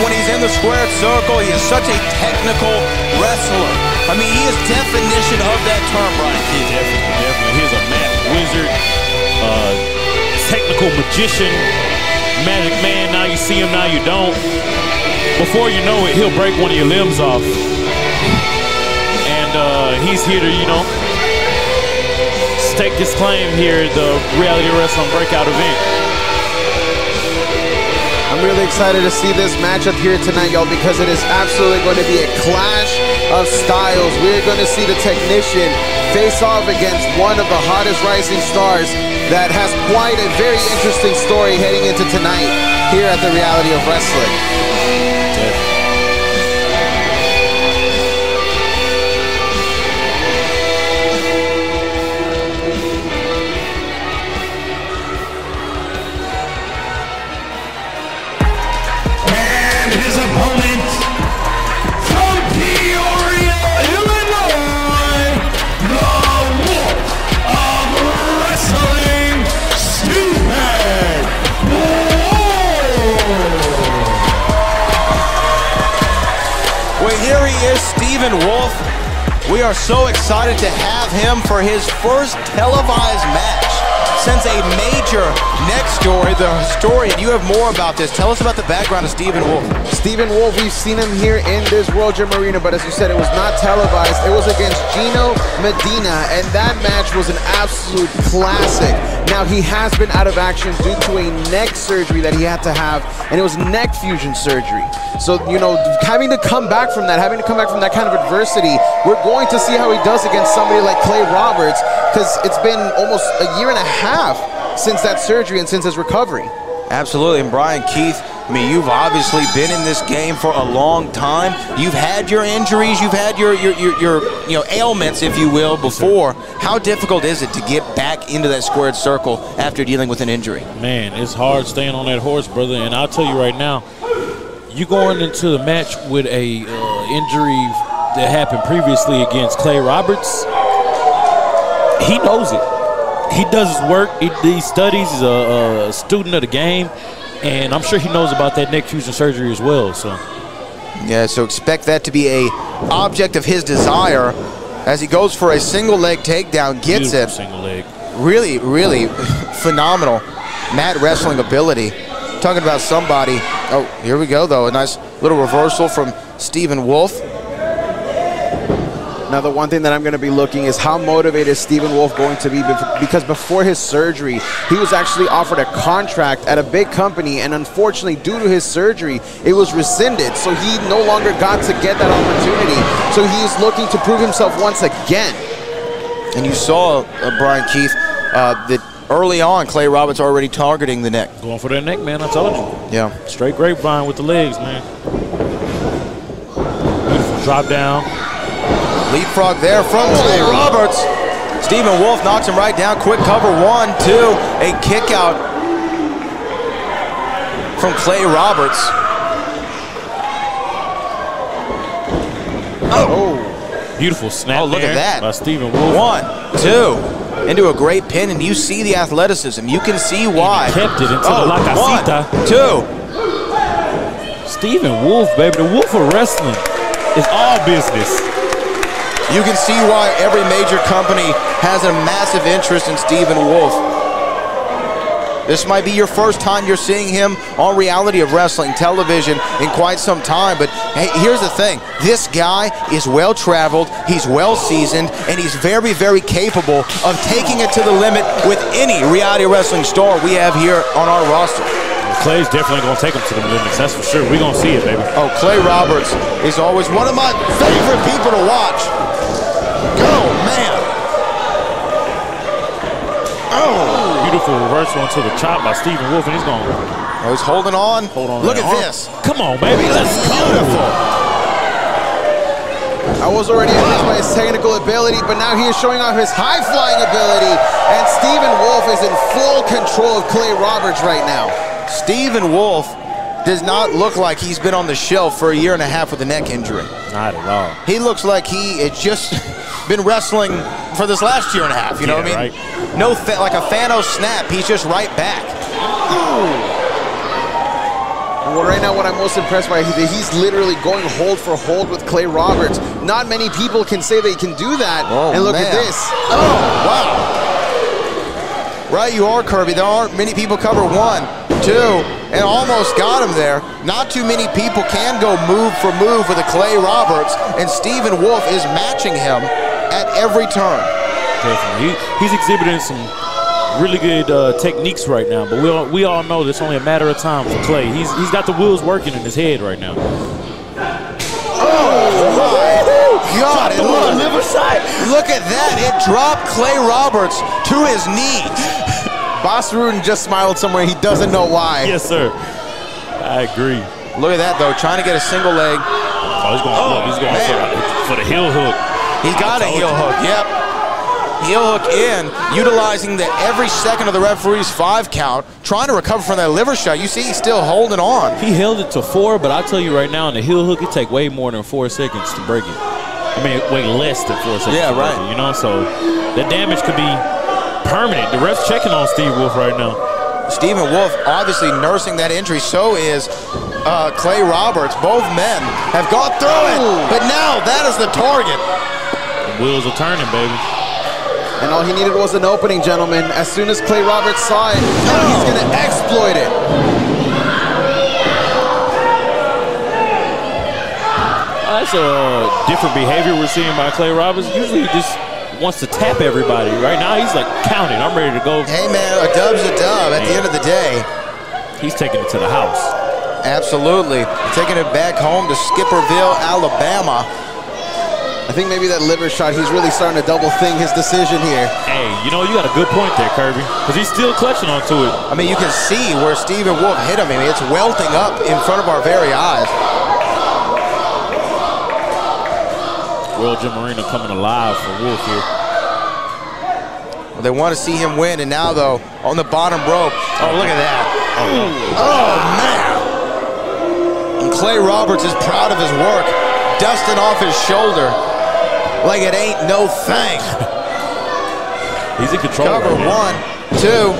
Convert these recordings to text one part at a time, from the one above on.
when he's in the squared circle. He is such a technical wrestler. I mean, he is definition of that term, Brian Keith. Definitely, definitely. He's a math wizard, uh, technical magician, magic man. Now you see him, now you don't. Before you know it, he'll break one of your limbs off. And uh, he's here to, you know, stake his claim here at the Reality Wrestling Breakout event. I'm really excited to see this matchup here tonight, y'all, because it is absolutely going to be a clash of styles. We're going to see the technician face off against one of the hottest rising stars that has quite a very interesting story heading into tonight here at the Reality of Wrestling. Here he is, Stephen Wolf. We are so excited to have him for his first televised match since a major next story. The historian, you have more about this. Tell us about the background of Stephen Wolf. Stephen Wolf, we've seen him here in this World Gym Arena, but as you said, it was not televised. It was against Gino Medina, and that match was an absolute classic. Now, he has been out of action due to a neck surgery that he had to have, and it was neck fusion surgery. So, you know, having to come back from that, having to come back from that kind of adversity, we're going to see how he does against somebody like Clay Roberts, because it's been almost a year and a half since that surgery and since his recovery. Absolutely, and Brian Keith, I mean, you've obviously been in this game for a long time. You've had your injuries, you've had your your, your, your you know ailments, if you will, before. How difficult is it to get back into that squared circle after dealing with an injury? Man, it's hard staying on that horse, brother. And I'll tell you right now, you going into the match with a uh, injury that happened previously against Clay Roberts. He knows it. He does his work. He, he studies. He's a, a student of the game, and I'm sure he knows about that neck fusion surgery as well. So Yeah, so expect that to be a object of his desire as he goes for a single leg takedown, gets beautiful it. single leg. Really, really phenomenal mat wrestling ability. Talking about somebody. Oh, here we go, though. A nice little reversal from Stephen Wolf. Now, the one thing that I'm going to be looking is how motivated is Stephen Wolf going to be because before his surgery, he was actually offered a contract at a big company, and unfortunately, due to his surgery, it was rescinded. So he no longer got to get that opportunity. So he's looking to prove himself once again. And you saw, uh, Brian Keith, uh, that early on, Clay Roberts already targeting the neck. Going for that neck, man. I told you. Yeah. Straight grapevine with the legs, man. Beautiful drop down. Leapfrog there from Clay Roberts. Stephen Wolf knocks him right down. Quick cover, one, two. A kick out from Clay Roberts. Oh. Beautiful snap. Oh, look at that. By Stephen Wolf. One, two. Into a great pin, and you see the athleticism. You can see why. He kept it into oh, the La Casita. One, two. Stephen Wolf, baby. The Wolf of Wrestling is all business. You can see why every major company has a massive interest in Stephen Wolf. This might be your first time you're seeing him on reality of wrestling television in quite some time, but hey, here's the thing. This guy is well traveled, he's well seasoned, and he's very, very capable of taking it to the limit with any reality wrestling star we have here on our roster. Clay's definitely going to take him to the limits. That's for sure. We're going to see it, baby. Oh, Clay Roberts is always one of my favorite people to watch. Oh, man. Oh. Beautiful reversal into the chop by Stephen Wolf, and he's going Oh, he's holding on. hold on. Look at arm. this. Come on, baby. Let's go. Beautiful. I was already impressed by his technical ability, but now he is showing off his high flying ability, and Stephen Wolf is in full control of Clay Roberts right now. Stephen Wolf does not look like he's been on the shelf for a year and a half with a neck injury. Not at all. He looks like he has just been wrestling for this last year and a half. You know Yeah, what I mean? No, th- like a Thanos snap. He's just right back. Well, right now, what I'm most impressed by, he- he's literally going hold for hold with Clay Roberts. Not many people can say they can do that. Oh, and look at this. Oh, wow. Right, you are, Kirby. There aren't many people cover one, two, and almost got him there. Not too many people can go move for move with a Clay Roberts, and Stephen Wolf is matching him at every turn. Definitely. He, he's exhibiting some really good uh, techniques right now, but we all, we all know it's only a matter of time for Clay. He's he's got the wheels working in his head right now. God, and look, look at that. It dropped Clay Roberts to his knees. Bas Rutten just smiled somewhere. He doesn't know why. Yes, sir. I agree. Look at that, though, trying to get a single leg. Oh, he's going. look, he's going for, for the heel hook. He's got a heel hook, yep. Heel hook in, utilizing the every second of the referee's five count, trying to recover from that liver shot. You see he's still holding on. He held it to four, but I tell you right now, in the heel hook, it take way more than four seconds to break it. I mean, way less than four seconds. Yeah, to break right. it, you know, so the damage could be permanent. The ref's checking on Steve Wolf right now. Stephen Wolf obviously nursing that injury. So is uh, Clay Roberts. Both men have gone through it, but now that is the target. The wheels are turning, baby. And all he needed was an opening, gentlemen. As soon as Clay Roberts saw it, now he's going to exploit it. That's a different behavior we're seeing by Clay Roberts. Usually he just wants to tap everybody. Right now he's like counting. I'm ready to go. Hey man, a dub's a dub at the end of the day. He's taking it to the house. Absolutely. Taking it back home to Skipperville, Alabama. I think maybe that liver shot, he's really starting to double think his decision here. Hey, you know, you got a good point there, Kirby. Because he's still clutching onto it. I mean, you can see where Stephen Wolf hit him. I mean, it's welting up in front of our very eyes. World Gym Arena coming alive for Wolf here. Well, They want to see him win, and now, though, on the bottom rope. Oh, look at that. Mm. Oh, man. And Clay Roberts is proud of his work, dusting off his shoulder like it ain't no thing. He's in control. Cover right one, two.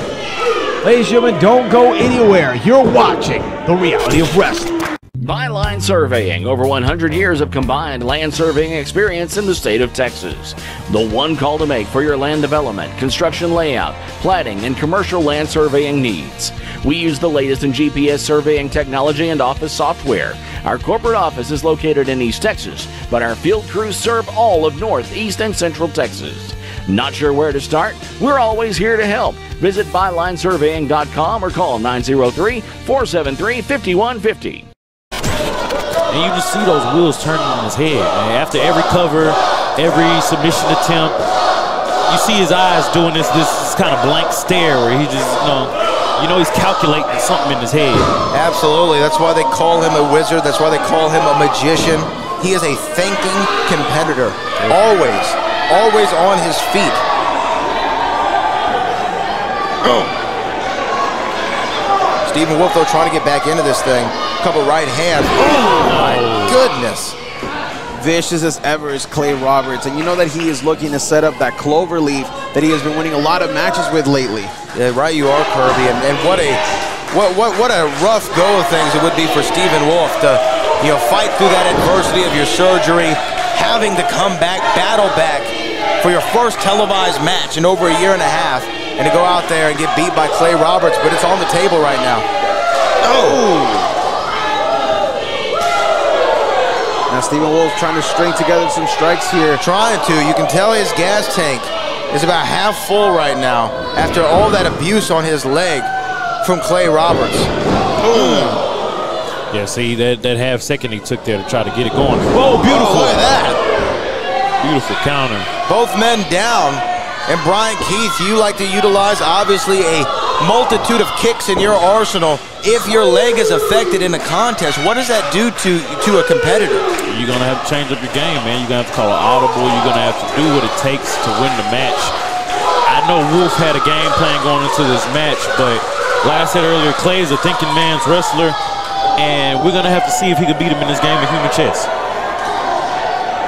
Ladies and gentlemen, don't go anywhere. You're watching the reality of wrestling. Byline Surveying, over 100 years of combined land surveying experience in the state of Texas. The one call to make for your land development, construction layout, platting, and commercial land surveying needs. We use the latest in GPS surveying technology and office software. Our corporate office is located in East Texas, but our field crews serve all of North, East, and Central Texas. Not sure where to start? We're always here to help. Visit bylinesurveying.com or call 903 473 5150. And you just see those wheels turning in his head. Man. After every cover, every submission attempt, you see his eyes doing this this kind of blank stare where he just, you know, you know he's calculating something in his head. Absolutely. That's why they call him a wizard. That's why they call him a magician. He is a thinking competitor. Always, always on his feet. Stephen Wolf, though, trying to get back into this thing. Couple right hands. Oh, my goodness. Vicious as ever is Clay Roberts, and you know that he is looking to set up that clover leaf that he has been winning a lot of matches with lately. Yeah, right you are, Kirby. And, and what a what, what what a rough go of things it would be for Stephen Wolf to you know fight through that adversity of your surgery, having to come back, battle back for your first televised match in over a year and a half, and to go out there and get beat by Clay Roberts. But it's on the table right now. Oh, Now Stephen Wolf trying to string together some strikes here. trying to. You can tell his gas tank is about half full right now after all that abuse on his leg from Clay Roberts. Yeah, see that that half second he took there to try to get it going. Whoa, beautiful, Oh, look at that. beautiful counter. both men down. And Brian Keith, you like to utilize obviously a multitude of kicks in your arsenal. If your leg is affected in a contest, what does that do to to a competitor? You're gonna have to change up your game, man. You're gonna have to call an audible. You're gonna have to do what it takes to win the match. I know Wolf had a game plan going into this match, but like I said earlier, Clay is a thinking man's wrestler, and we're gonna have to see if he can beat him in this game of human chess.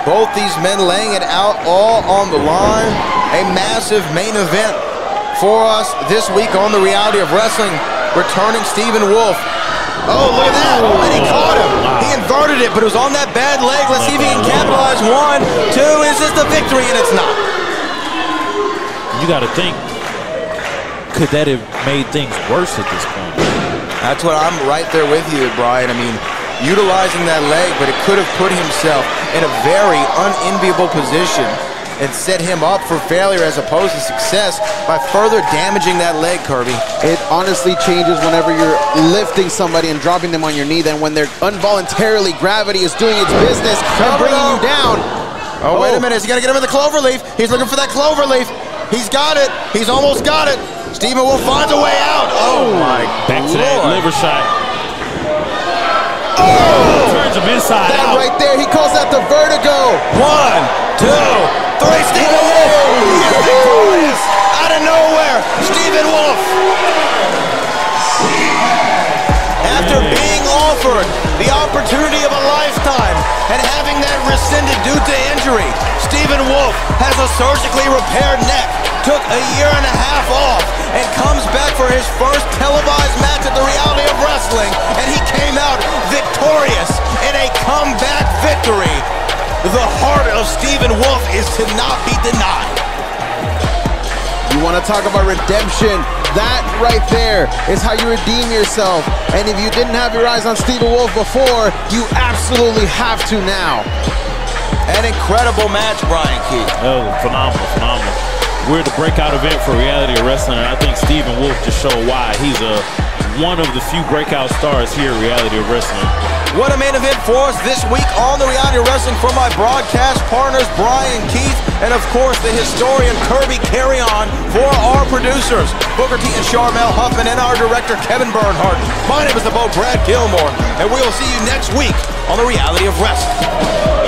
Both these men laying it out all on the line. A massive main event for us this week on the reality of wrestling. Returning Stephen Wolf. Oh, look at that. And he caught him. He inverted it, but it was on that bad leg. Let's see if he can capitalize. One, two, is this the victory? And it's not. You got to think, could that have made things worse at this point? That's what I'm right there with you, Brian. I mean, utilizing that leg, but it could have put himself in a very unenviable position and set him up for failure as opposed to success by further damaging that leg, Kirby. It honestly changes whenever you're lifting somebody and dropping them on your knee than when they're involuntarily, gravity is doing its business and bringing you down. Oh, wait a oh. minute. He's got to get him in the clover leaf. He's looking for that clover leaf. He's got it. He's almost got it. Stephen will find a way out. Oh, my Back to that Lord. liver shot. Oh! Turns him inside That out. right there, he calls that the vertigo. One, two, three. Stephen Wolf. Out of nowhere, Stephen Wolf. After being offered the opportunity of a lifetime and having that rescinded due to injury, Stephen Wolf has a surgically repaired neck, took a year and a half off, and comes back for his first televised match at the reality of wrestling, and he came out victorious in a comeback victory. The heart of Stephen Wolf is to not be denied. You want to talk about redemption? That right there is how you redeem yourself. And if you didn't have your eyes on Stephen Wolf before, you absolutely have to now. An incredible match, Brian Keith. Oh, phenomenal, phenomenal. We're the breakout event for reality of wrestling, and I think Stephen Wolf just showed why he's a one of the few breakout stars here at reality of wrestling. What a main event for us this week on the Reality of Wrestling for my broadcast partners, Brian Keith, and of course the historian Kirby Carrion for our producers, Booker T and Sharmell Huffman, and our director Kevin Bernhardt. My name is the Bo Brad Gilmore, and we will see you next week on the Reality of Wrestling.